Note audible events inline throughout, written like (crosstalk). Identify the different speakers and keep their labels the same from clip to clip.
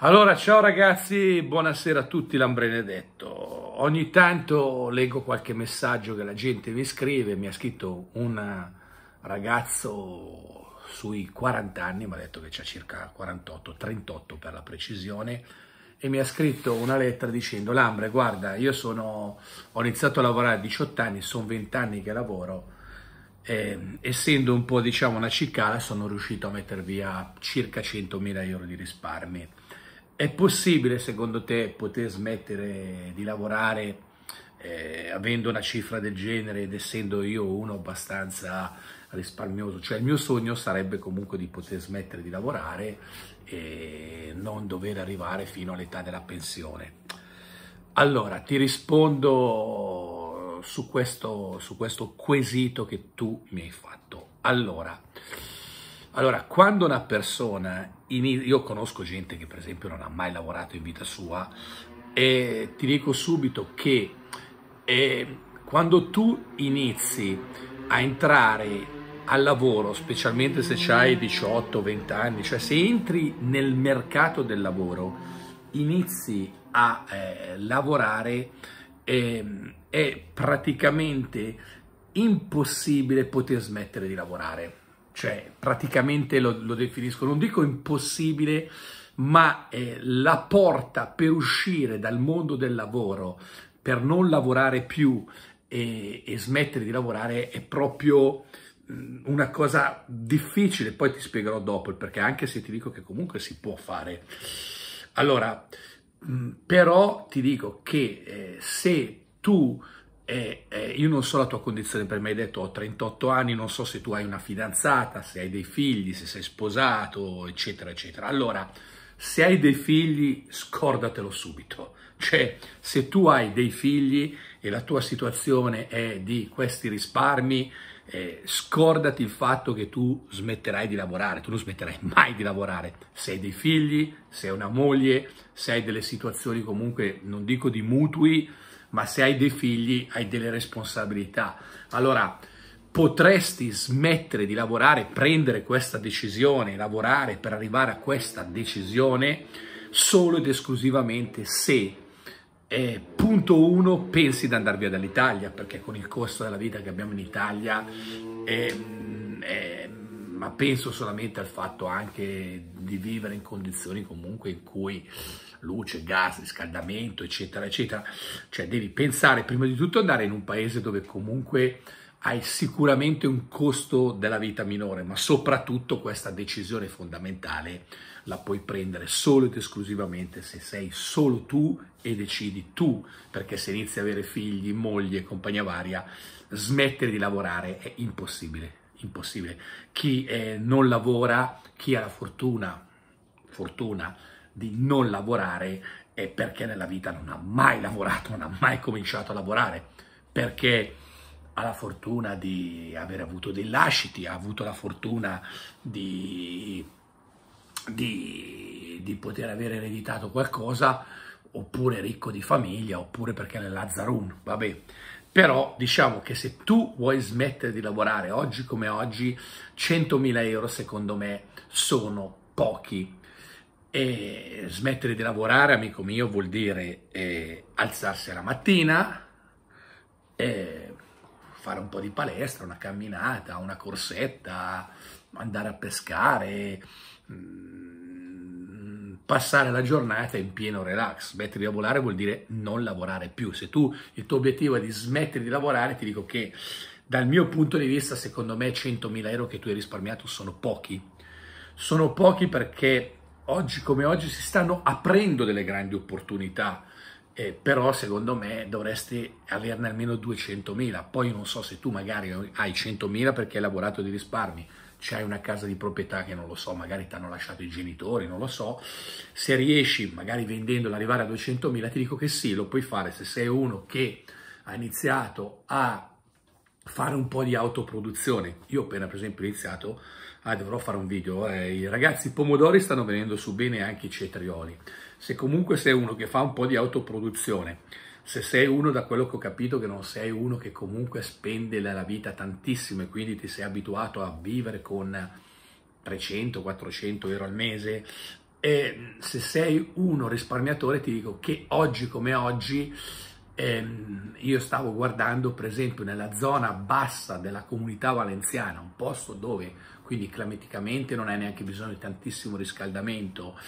Speaker 1: Allora, ciao ragazzi, buonasera a tutti, Lambrenedetto. Ogni tanto leggo qualche messaggio che la gente mi scrive, mi ha scritto un ragazzo sui 40 anni, mi ha detto che c'ha circa 48, 38 per la precisione, e mi ha scritto una lettera dicendo Lambre, guarda, io sono, ho iniziato a lavorare a 18 anni, sono 20 anni che lavoro, eh, essendo un po' diciamo una cicala sono riuscito a mettere via circa 100.000 euro di risparmi è possibile secondo te poter smettere di lavorare eh, avendo una cifra del genere ed essendo io uno abbastanza risparmioso? Cioè il mio sogno sarebbe comunque di poter smettere di lavorare e non dover arrivare fino all'età della pensione. Allora, ti rispondo su questo, su questo quesito che tu mi hai fatto. Allora, allora, quando una persona, io conosco gente che per esempio non ha mai lavorato in vita sua e ti dico subito che eh, quando tu inizi a entrare al lavoro, specialmente se hai 18-20 anni, cioè se entri nel mercato del lavoro, inizi a eh, lavorare, eh, è praticamente impossibile poter smettere di lavorare cioè praticamente lo, lo definisco, non dico impossibile, ma eh, la porta per uscire dal mondo del lavoro, per non lavorare più e, e smettere di lavorare è proprio mm, una cosa difficile, poi ti spiegherò dopo il perché, anche se ti dico che comunque si può fare. Allora, mm, però ti dico che eh, se tu e, eh, io non so la tua condizione, per me hai detto ho 38 anni, non so se tu hai una fidanzata, se hai dei figli, se sei sposato, eccetera, eccetera. Allora, se hai dei figli, scordatelo subito. Cioè, se tu hai dei figli e la tua situazione è di questi risparmi, eh, scordati il fatto che tu smetterai di lavorare, tu non smetterai mai di lavorare. Se hai dei figli, se hai una moglie, se hai delle situazioni comunque, non dico di mutui, ma se hai dei figli hai delle responsabilità. Allora potresti smettere di lavorare, prendere questa decisione, lavorare per arrivare a questa decisione solo ed esclusivamente se eh, punto uno, pensi di andare via dall'Italia, perché con il costo della vita che abbiamo in Italia, eh, eh, ma penso solamente al fatto anche di vivere in condizioni comunque in cui luce, gas, riscaldamento, eccetera, eccetera. Cioè devi pensare prima di tutto andare in un paese dove comunque hai sicuramente un costo della vita minore, ma soprattutto questa decisione fondamentale la puoi prendere solo ed esclusivamente se sei solo tu e decidi tu, perché se inizi a avere figli, moglie e compagnia varia, smettere di lavorare è impossibile, impossibile. Chi eh, non lavora, chi ha la fortuna, fortuna di non lavorare è perché nella vita non ha mai lavorato, non ha mai cominciato a lavorare, perché ha la fortuna di aver avuto dei lasciti, ha avuto la fortuna di, di, di poter aver ereditato qualcosa, oppure ricco di famiglia, oppure perché è Lazzarun, vabbè. Però diciamo che se tu vuoi smettere di lavorare oggi come oggi, 100.000 euro secondo me sono pochi e smettere di lavorare, amico mio, vuol dire eh, alzarsi la mattina, eh, fare un po' di palestra, una camminata, una corsetta, andare a pescare, mm, passare la giornata in pieno relax. Smettere di lavorare vuol dire non lavorare più. Se tu il tuo obiettivo è di smettere di lavorare, ti dico che dal mio punto di vista, secondo me 100.000 euro che tu hai risparmiato sono pochi. Sono pochi perché oggi come oggi si stanno aprendo delle grandi opportunità, eh, però secondo me dovresti averne almeno 200.000. Poi non so se tu magari hai 100.000 perché hai lavorato di risparmi, c'hai una casa di proprietà che non lo so, magari ti hanno lasciato i genitori, non lo so. Se riesci, magari vendendola, arrivare a 200.000, ti dico che sì, lo puoi fare se sei uno che ha iniziato a fare un po' di autoproduzione. Io appena per esempio iniziato ah dovrò fare un video, eh, i ragazzi pomodori stanno venendo su bene anche i cetrioli. Se comunque sei uno che fa un po' di autoproduzione, se sei uno da quello che ho capito che non sei uno che comunque spende la vita tantissimo e quindi ti sei abituato a vivere con 300-400 euro al mese, E se sei uno risparmiatore ti dico che oggi come oggi ehm, io stavo guardando per esempio nella zona bassa della comunità valenziana, un posto dove quindi climaticamente non hai neanche bisogno di tantissimo riscaldamento,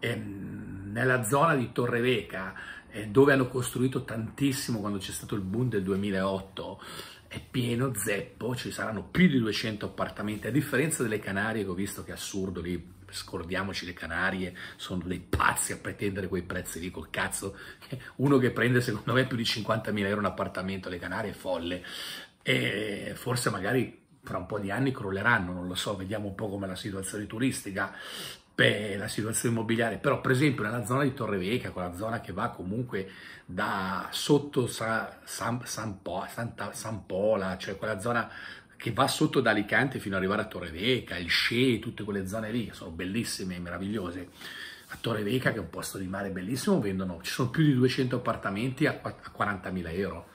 Speaker 1: ehm, nella zona di Torreveca eh, dove hanno costruito tantissimo quando c'è stato il boom del 2008 è pieno zeppo, ci saranno più di 200 appartamenti, a differenza delle Canarie che ho visto che è assurdo lì, scordiamoci le Canarie, sono dei pazzi a pretendere quei prezzi lì col cazzo, (laughs) uno che prende secondo me più di 50.000 euro un appartamento alle Canarie è folle, e forse magari fra un po' di anni crolleranno, non lo so, vediamo un po' come la situazione turistica, per la situazione immobiliare, però per esempio nella zona di Torrevecchia, quella zona che va comunque da sotto Sa, San, San, po, Santa, San Pola, cioè quella zona che va sotto da Alicante fino ad arrivare a Torrevecchia, il Sce, tutte quelle zone lì, che sono bellissime e meravigliose. A Torrevecchia, che è un posto di mare bellissimo, vendono, ci sono più di 200 appartamenti a 40.000 euro.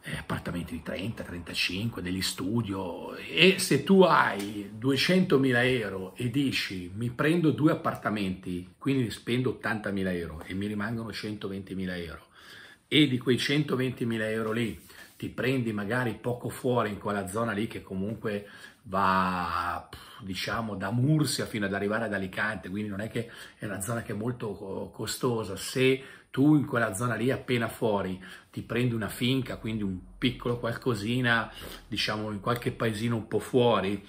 Speaker 1: Eh, appartamenti di 30, 35, degli studio. E se tu hai 200.000 euro e dici mi prendo due appartamenti, quindi spendo 80.000 euro e mi rimangono 120.000 euro. E di quei 120.000 euro lì ti prendi magari poco fuori in quella zona lì che comunque va diciamo da Mursia fino ad arrivare ad Alicante, quindi non è che è una zona che è molto costosa, se tu in quella zona lì appena fuori ti prendi una finca, quindi un piccolo qualcosina, diciamo in qualche paesino un po' fuori,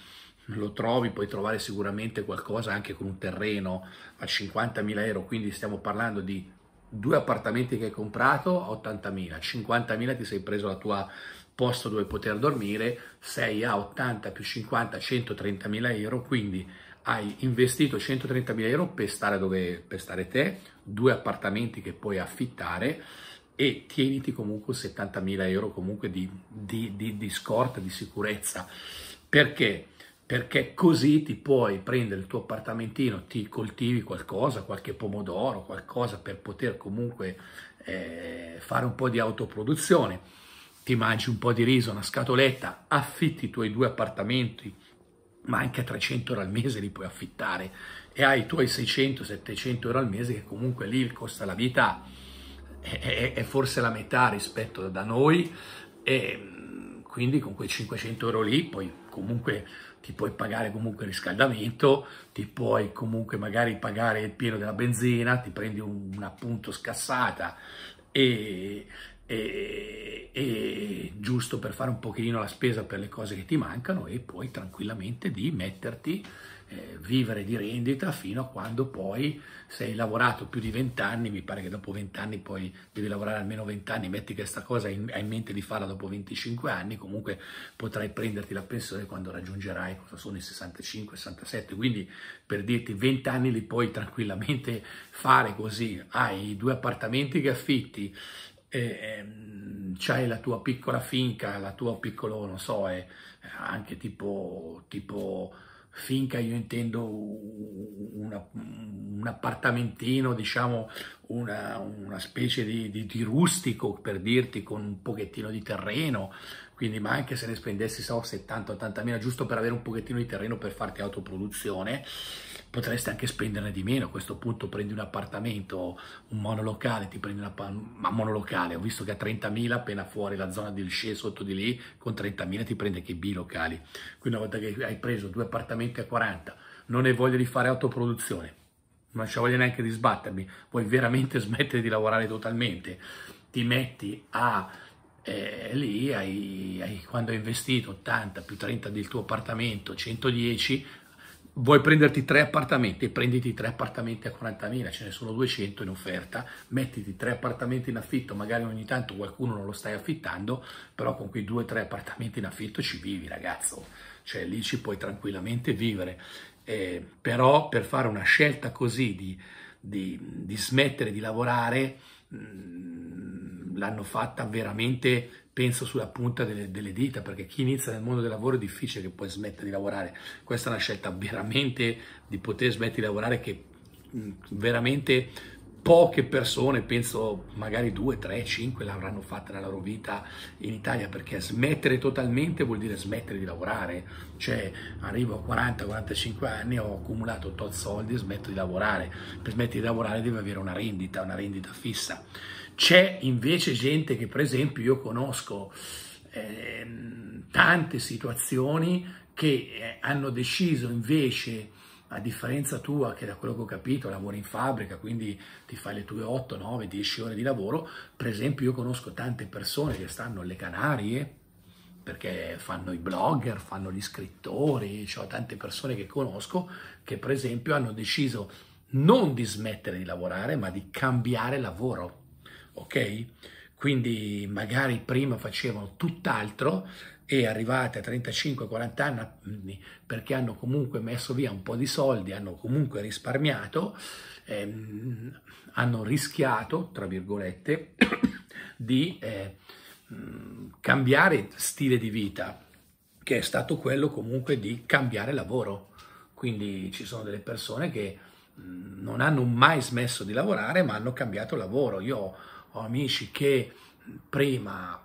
Speaker 1: lo trovi, puoi trovare sicuramente qualcosa anche con un terreno a 50.000 euro, quindi stiamo parlando di due appartamenti che hai comprato a 80.000, 50.000 ti sei preso la tua posto dove poter dormire, sei a 80 più 50, 130.000 euro, quindi hai investito 130.000 euro per stare dove per stare te, due appartamenti che puoi affittare e tieniti comunque 70.000 euro comunque di, di, di, di scorta, di sicurezza. Perché? Perché così ti puoi prendere il tuo appartamentino, ti coltivi qualcosa, qualche pomodoro, qualcosa per poter comunque eh, fare un po' di autoproduzione, ti mangi un po' di riso, una scatoletta, affitti i tuoi due appartamenti ma anche a 300 euro al mese li puoi affittare. E hai i tuoi 600-700 euro al mese che comunque lì costa la vita è, è, è, forse la metà rispetto da noi. E quindi con quei 500 euro lì poi comunque ti puoi pagare comunque il riscaldamento, ti puoi comunque magari pagare il pieno della benzina, ti prendi un, un appunto scassata e, e, e, giusto per fare un pochino la spesa per le cose che ti mancano e poi tranquillamente di metterti, eh, vivere di rendita fino a quando poi sei lavorato più di 20 anni, mi pare che dopo 20 anni poi devi lavorare almeno 20 anni, metti che questa cosa hai in, hai in mente di farla dopo 25 anni, comunque potrai prenderti la pensione quando raggiungerai cosa sono i 65-67, quindi per dirti 20 anni li puoi tranquillamente fare così, hai due appartamenti che affitti, eh, c'hai la tua piccola finca, la tua piccolo, non so, è anche tipo, tipo finca, io intendo una, un appartamentino, diciamo una, una specie di, di, di, rustico per dirti con un pochettino di terreno, quindi ma anche se ne spendessi so 70-80 mila giusto per avere un pochettino di terreno per farti autoproduzione, potresti anche spenderne di meno, a questo punto prendi un appartamento, un monolocale, ti prendi una ma monolocale, ho visto che a 30.000 appena fuori la zona del Sce sotto di lì, con 30.000 ti prendi anche i bilocali, quindi una volta che hai preso due appartamenti a 40, non hai voglia di fare autoproduzione, non c'è voglia neanche di sbattermi, vuoi veramente (laughs) smettere di lavorare totalmente, ti metti a eh, lì hai, hai, quando hai investito 80 più 30 del tuo appartamento, 110, vuoi prenderti tre appartamenti, prenditi tre appartamenti a 40.000, ce ne sono 200 in offerta, mettiti tre appartamenti in affitto, magari ogni tanto qualcuno non lo stai affittando, però con quei due o tre appartamenti in affitto ci vivi ragazzo, cioè lì ci puoi tranquillamente vivere, eh, però per fare una scelta così di, di, di smettere di lavorare, mh, mm, l'hanno fatta veramente penso sulla punta delle, delle, dita, perché chi inizia nel mondo del lavoro è difficile che poi smetta di lavorare. Questa è una scelta veramente di poter smettere di lavorare che veramente poche persone, penso magari due, tre, cinque l'avranno fatta nella loro vita in Italia, perché smettere totalmente vuol dire smettere di lavorare, cioè arrivo a 40-45 anni, ho accumulato tot soldi e smetto di lavorare, per smettere di lavorare devo avere una rendita, una rendita fissa. C'è invece gente che per esempio io conosco eh, tante situazioni che eh, hanno deciso invece a differenza tua che da quello che ho capito lavori in fabbrica, quindi ti fai le tue 8, 9, 10 ore di lavoro, per esempio io conosco tante persone che stanno alle Canarie, perché fanno i blogger, fanno gli scrittori, ho tante persone che conosco che per esempio hanno deciso non di smettere di lavorare, ma di cambiare lavoro, ok? Quindi magari prima facevano tutt'altro e arrivate a 35-40 anni perché hanno comunque messo via un po' di soldi, hanno comunque risparmiato, ehm, hanno rischiato, tra virgolette, (coughs) di eh, cambiare stile di vita, che è stato quello comunque di cambiare lavoro. Quindi ci sono delle persone che non hanno mai smesso di lavorare, ma hanno cambiato lavoro. Io ho amici che prima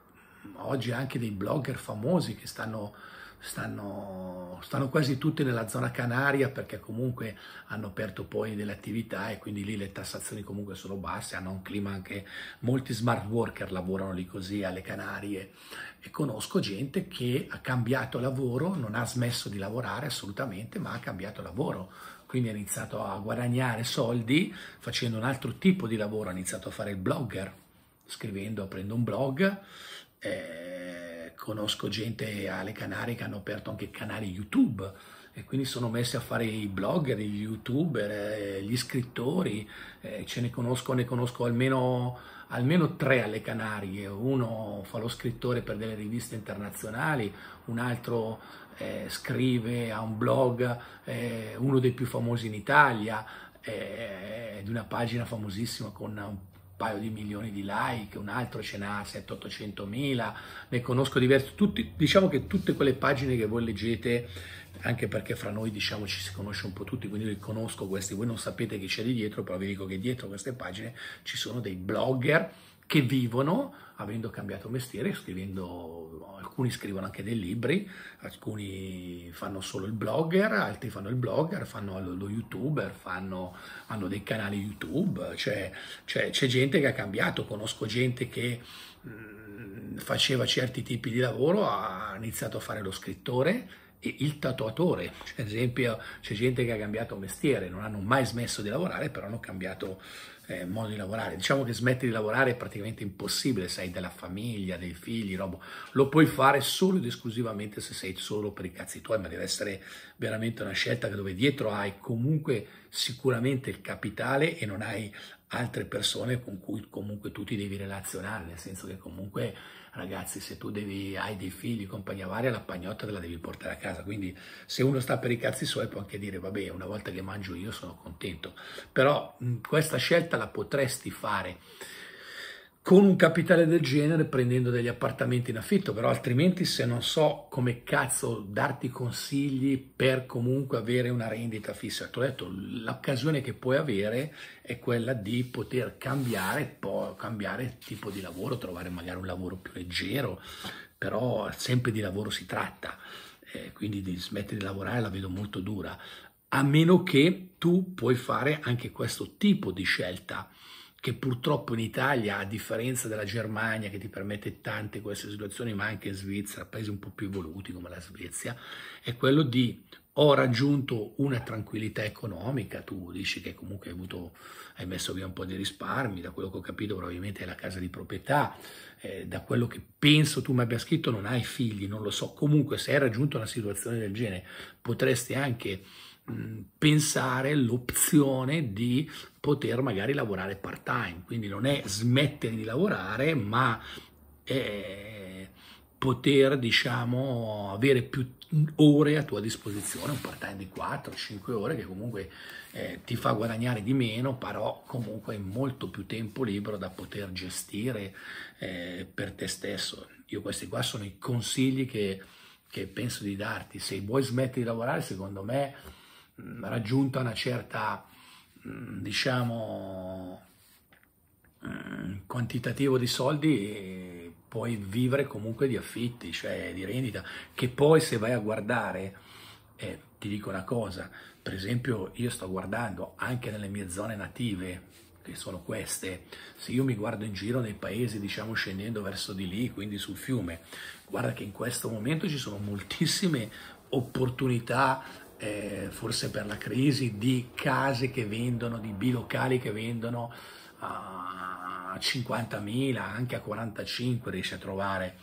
Speaker 1: oggi anche dei blogger famosi che stanno, stanno, stanno quasi tutti nella zona canaria perché comunque hanno aperto poi delle attività e quindi lì le tassazioni comunque sono basse, hanno un clima anche, molti smart worker lavorano lì così alle Canarie e conosco gente che ha cambiato lavoro, non ha smesso di lavorare assolutamente, ma ha cambiato lavoro. Quindi ha iniziato a guadagnare soldi facendo un altro tipo di lavoro, ha iniziato a fare il blogger, scrivendo, aprendo un blog eh, conosco gente alle Canarie che hanno aperto anche canali YouTube e quindi sono messi a fare i blogger, gli youtuber, eh, gli scrittori, eh, ce ne conosco, ne conosco almeno, almeno tre alle Canarie, uno fa lo scrittore per delle riviste internazionali, un altro eh, scrive a un blog, eh, uno dei più famosi in Italia, eh, di una pagina famosissima con un paio di milioni di like, un altro ce n'ha 700-800 mila, ne conosco diversi, tutti, diciamo che tutte quelle pagine che voi leggete, anche perché fra noi diciamo ci si conosce un po' tutti, quindi io conosco questi, voi non sapete chi c'è di dietro, però vi dico che dietro queste pagine ci sono dei blogger che vivono avendo cambiato mestiere, scrivendo, alcuni scrivono anche dei libri, alcuni fanno solo il blogger, altri fanno il blogger, fanno lo youtuber, fanno, hanno dei canali YouTube, cioè, cioè, c'è gente che ha cambiato, conosco gente che mh, mm, faceva certi tipi di lavoro, ha iniziato a fare lo scrittore, il tatuatore, ad esempio c'è gente che ha cambiato mestiere, non hanno mai smesso di lavorare, però hanno cambiato eh, modo di lavorare. Diciamo che smettere di lavorare è praticamente impossibile se hai della famiglia, dei figli, roba. Lo puoi fare solo ed esclusivamente se sei solo per i cazzi tuoi, ma deve essere veramente una scelta dove dietro hai comunque sicuramente il capitale e non hai altre persone con cui comunque tu ti devi relazionare, nel senso che comunque ragazzi se tu devi, hai dei figli, compagnia varia, la pagnotta te la devi portare a casa, quindi se uno sta per i cazzi suoi può anche dire vabbè una volta che mangio io sono contento, però mh, questa scelta la potresti fare con un capitale del genere prendendo degli appartamenti in affitto, però altrimenti se non so come cazzo darti consigli per comunque avere una rendita fissa, ti ho detto l'occasione che puoi avere è quella di poter cambiare, cambiare tipo di lavoro, trovare magari un lavoro più leggero, però sempre di lavoro si tratta, eh, quindi di smettere di lavorare la vedo molto dura, a meno che tu puoi fare anche questo tipo di scelta che purtroppo in Italia, a differenza della Germania, che ti permette tante queste situazioni, ma anche in Svizzera, paesi un po' più evoluti come la Svezia, è quello di ho raggiunto una tranquillità economica, tu dici che comunque hai, avuto, hai messo via un po' di risparmi, da quello che ho capito probabilmente è la casa di proprietà, eh, da quello che penso tu mi abbia scritto non hai figli, non lo so, comunque se hai raggiunto una situazione del genere potresti anche pensare l'opzione di poter magari lavorare part time, quindi non è smettere di lavorare, ma poter diciamo avere più ore a tua disposizione, un part time di 4-5 ore che comunque eh, ti fa guadagnare di meno, però comunque hai molto più tempo libero da poter gestire eh, per te stesso. Io questi qua sono i consigli che, che penso di darti. Se vuoi smettere di lavorare, secondo me raggiunta una certa, diciamo, mm, quantitativo di soldi puoi vivere comunque di affitti, cioè di rendita, che poi se vai a guardare, eh, ti dico una cosa, per esempio io sto guardando anche nelle mie zone native, che sono queste, se io mi guardo in giro nei paesi, diciamo scendendo verso di lì, quindi sul fiume, guarda che in questo momento ci sono moltissime opportunità eh, forse per la crisi, di case che vendono, di bilocali che vendono a 50.000, anche a 45 riesci a trovare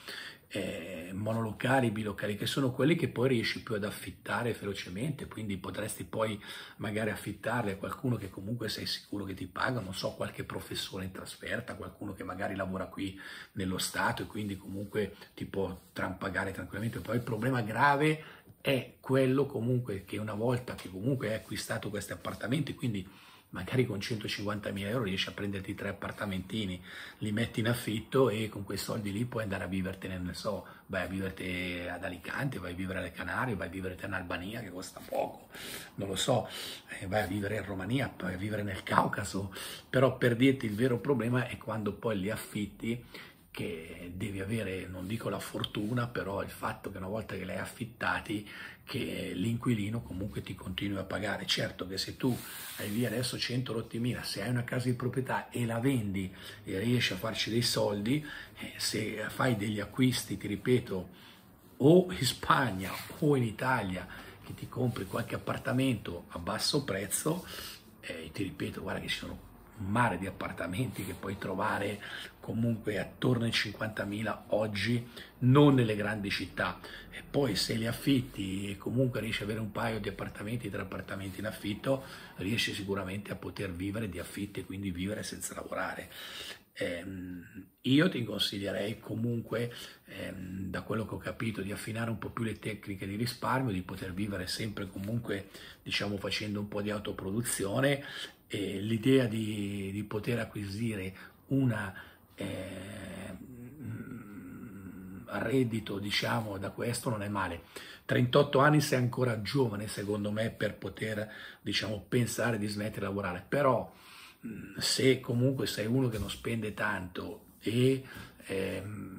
Speaker 1: eh, monolocali, bilocali, che sono quelli che poi riesci più ad affittare velocemente, quindi potresti poi magari affittarli a qualcuno che comunque sei sicuro che ti paga, non so, qualche professore in trasferta, qualcuno che magari lavora qui nello Stato e quindi comunque ti può pagare tranquillamente. Poi il problema grave è quello comunque che una volta che comunque hai acquistato questi appartamenti, quindi magari con 150.000 euro riesci a prenderti tre appartamentini, li metti in affitto e con quei soldi lì puoi andare a vivertene, ne so, vai a viverti ad Alicante, vai a vivere alle Canarie, vai a vivere in Albania che costa poco, non lo so, eh, vai a vivere in Romania, vai a vivere nel Caucaso, però per dirti il vero problema è quando poi li affitti che devi avere, non dico la fortuna, però il fatto che una volta che li hai affittati, che l'inquilino comunque ti continui a pagare. Certo che se tu hai via adesso 100 rotti mila, se hai una casa di proprietà e la vendi e riesci a farci dei soldi, eh, se fai degli acquisti, ti ripeto, o in Spagna o in Italia, che ti compri qualche appartamento a basso prezzo, eh, ti ripeto, guarda che ci sono un mare di appartamenti che puoi trovare comunque attorno ai 50.000 oggi, non nelle grandi città. E poi se li affitti e comunque riesci ad avere un paio di appartamenti, tre appartamenti in affitto, riesci sicuramente a poter vivere di affitti e quindi vivere senza lavorare. Eh, io ti consiglierei comunque, ehm, da quello che ho capito, di affinare un po' più le tecniche di risparmio, di poter vivere sempre comunque, diciamo, facendo un po' di autoproduzione e l'idea di, di poter acquisire una eh, reddito, diciamo, da questo non è male. 38 anni sei ancora giovane, secondo me, per poter, diciamo, pensare di smettere di lavorare, però se comunque sei uno che non spende tanto e ehm,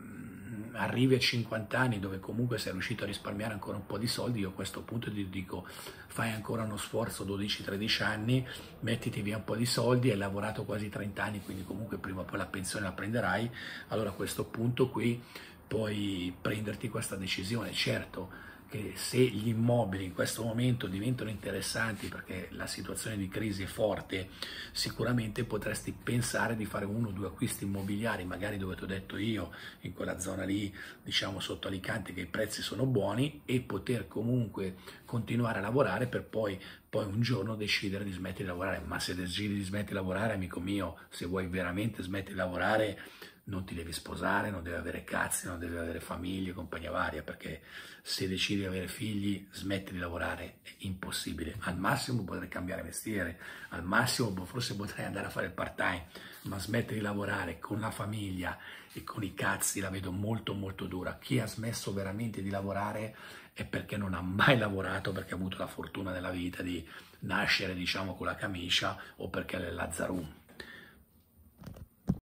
Speaker 1: arrivi a 50 anni dove comunque sei riuscito a risparmiare ancora un po' di soldi, io a questo punto ti dico fai ancora uno sforzo 12-13 anni, mettiti via un po' di soldi, hai lavorato quasi 30 anni, quindi comunque prima o poi la pensione la prenderai, allora a questo punto qui puoi prenderti questa decisione. Certo, che se gli immobili in questo momento diventano interessanti perché la situazione di crisi è forte, sicuramente potresti pensare di fare uno o due acquisti immobiliari, magari dove ti ho detto io, in quella zona lì, diciamo sotto Alicante, che i prezzi sono buoni e poter comunque continuare a lavorare per poi, poi un giorno decidere di smettere di lavorare. Ma se decidi di smettere di lavorare, amico mio, se vuoi veramente smettere di lavorare, non ti devi sposare, non devi avere cazzi, non devi avere famiglie, compagnia varia, perché se decidi di avere figli smetti di lavorare, è impossibile. Al massimo potrai cambiare mestiere, al massimo forse potrai andare a fare il part time, ma smettere di lavorare con la famiglia e con i cazzi la vedo molto molto dura. Chi ha smesso veramente di lavorare è perché non ha mai lavorato, perché ha avuto la fortuna nella vita di nascere diciamo con la camicia o perché è l'Azzarum.